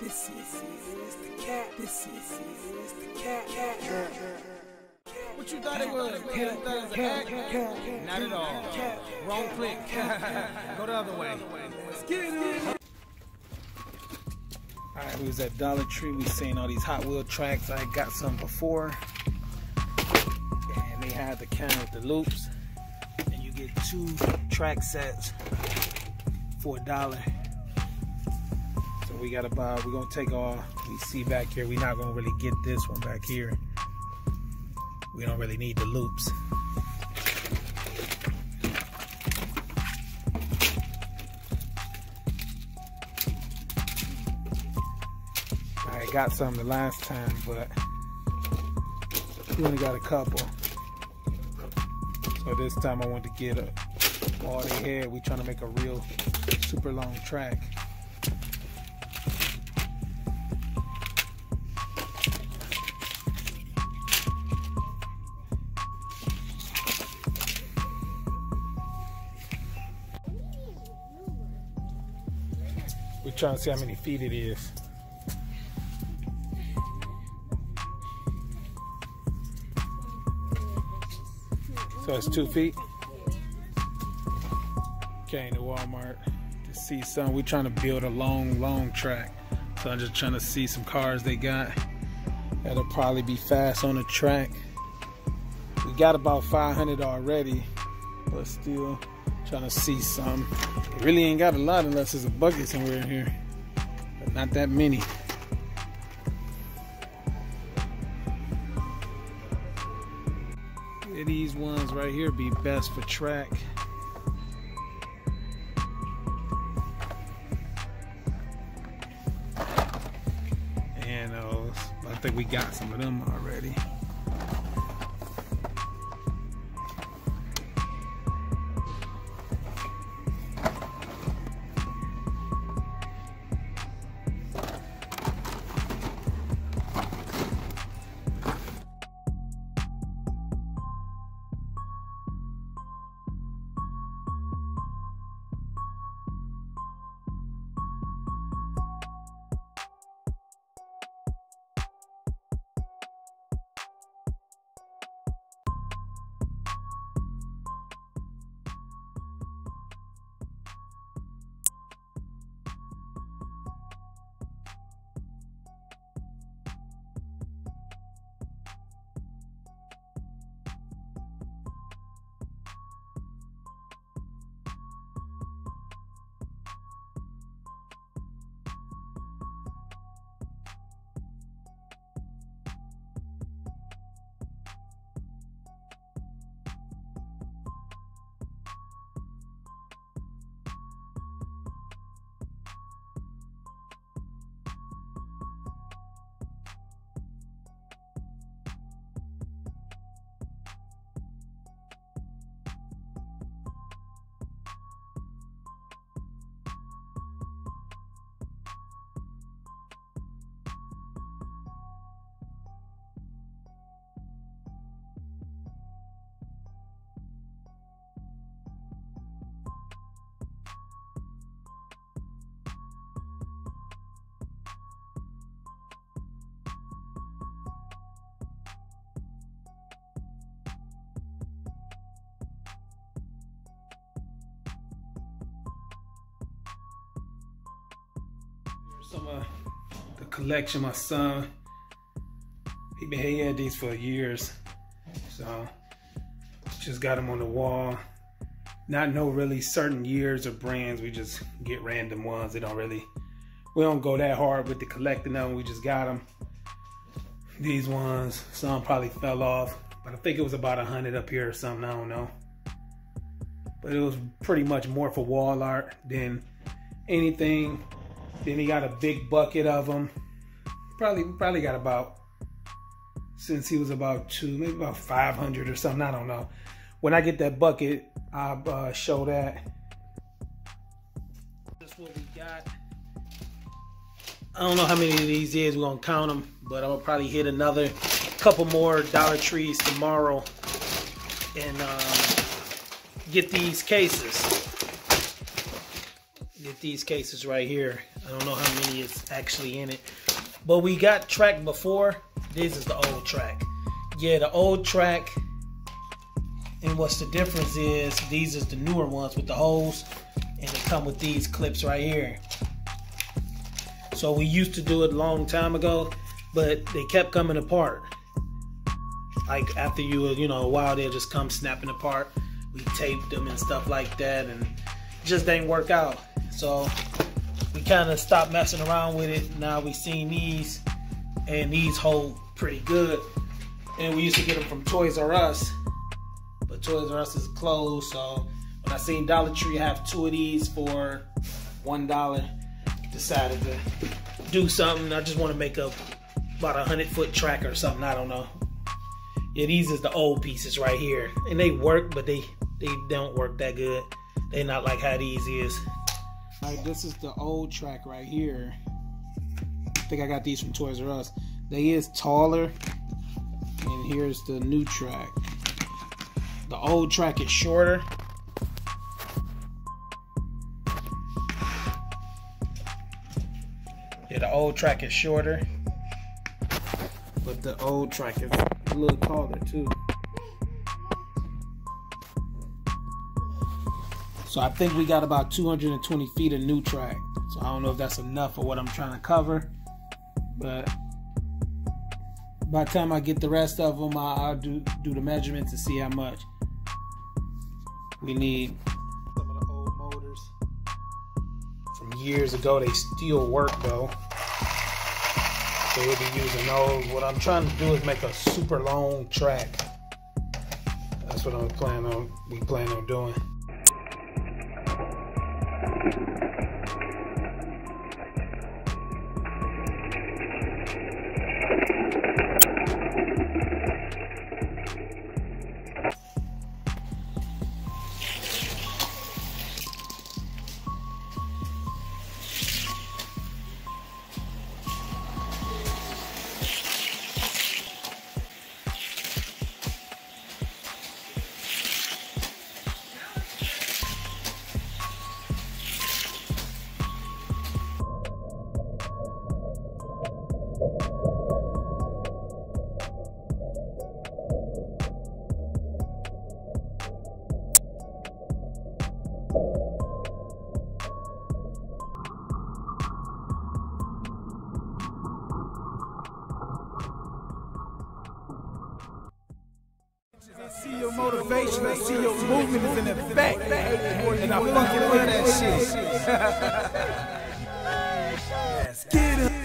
This is the cat. This is the cat. cat, cat. What you thought it was? You thought it was an act? Not at all. Wrong click. Go the other way. Let's get it. Alright, we was at Dollar Tree. We seen all these Hot Wheel tracks. I got some before. And they had the can with the loops. And you get two track sets for a dollar. So we gotta uh, buy, we're gonna take all we see back here. We're not gonna really get this one back here. We don't really need the loops. I got some the last time, but we only got a couple. So this time I want to get a, all they had. We trying to make a real super long track. We're trying to see how many feet it is. So it's two feet. Came to Walmart to see some. We're trying to build a long, long track. So I'm just trying to see some cars they got. That'll probably be fast on the track. We got about 500 already, but still trying to see some. It really ain't got a lot unless there's a bucket somewhere in here. But not that many. These ones right here be best for track. And uh, I think we got some of them already. Some of the collection. My son he been he had these for years. So just got them on the wall. Not know really certain years or brands. We just get random ones. They don't really we don't go that hard with the collecting them we just got them these ones some probably fell off but i think it was about a hundred up here or something. I don't know. But it was pretty much more for wall art than anything then he got a big bucket of them. Probably probably got about since he was about two, maybe about 500 or something. I don't know. When I get that bucket, I'll uh, show that. That's what we got. I don't know how many of these is. We're gonna count them, but I'm gonna probably hit another couple more Dollar Trees tomorrow and um, get these cases get these cases right here. I don't know how many is actually in it. But we got track before. This is the old track. Yeah, the old track. And what's the difference is these is the newer ones with the holes. And they come with these clips right here. So we used to do it a long time ago, but they kept coming apart. Like after you, uh, you know, a while they'll just come snapping apart. We taped them and stuff like that and just didn't work out. So we kind of stopped messing around with it. Now we seen these and these hold pretty good. And we used to get them from Toys R Us, but Toys R Us is closed. So when I seen Dollar Tree have two of these for one dollar, decided to do something. I just want to make a about a hundred foot track or something. I don't know. Yeah, these is the old pieces right here, and they work, but they they don't work that good. They not like how these is. This is the old track right here. I think I got these from Toys R Us. They is taller, and here's the new track. The old track is shorter. Yeah, the old track is shorter, but the old track is a little taller too. So I think we got about 220 feet of new track. So I don't know if that's enough for what I'm trying to cover, but by the time I get the rest of them, I'll do do the measurements to see how much we need. Some of the old motors from years ago, they still work though. So we'll be using those. What I'm trying to do is make a super long track. That's what I'm planning on. We plan on doing. I see your motivation, I see your movement is in effect. And I fucking love that shit. Let's get it.